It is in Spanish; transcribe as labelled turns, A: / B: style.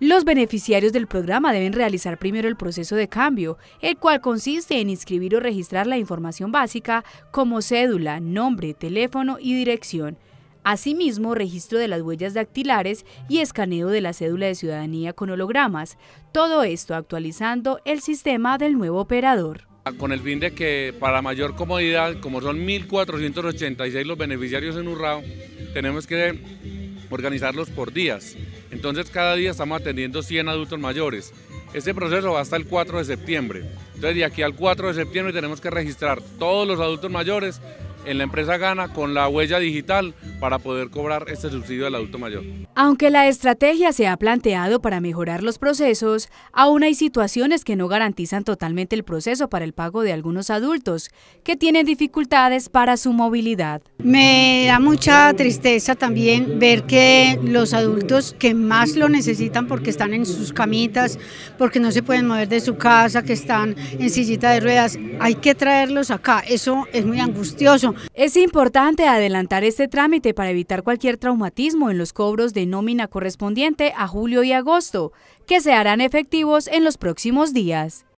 A: Los beneficiarios del programa deben realizar primero el proceso de cambio, el cual consiste en inscribir o registrar la información básica como cédula, nombre, teléfono y dirección. Asimismo, registro de las huellas dactilares y escaneo de la cédula de ciudadanía con hologramas. Todo esto actualizando el sistema del nuevo operador.
B: Con el fin de que para mayor comodidad, como son 1.486 los beneficiarios en Urrao, tenemos que organizarlos por días. Entonces cada día estamos atendiendo 100 adultos mayores. Este proceso va hasta el 4 de septiembre. Entonces de aquí al 4 de septiembre tenemos que registrar todos los adultos mayores en la empresa Gana con la huella digital para poder cobrar este subsidio del adulto mayor.
A: Aunque la estrategia se ha planteado para mejorar los procesos, aún hay situaciones que no garantizan totalmente el proceso para el pago de algunos adultos que tienen dificultades para su movilidad.
C: Me da mucha tristeza también ver que los adultos que más lo necesitan porque están en sus camitas, porque no se pueden mover de su casa, que están en sillita de ruedas, hay que traerlos acá. Eso es muy angustioso.
A: Es importante adelantar este trámite para evitar cualquier traumatismo en los cobros de nómina correspondiente a julio y agosto, que se harán efectivos en los próximos días.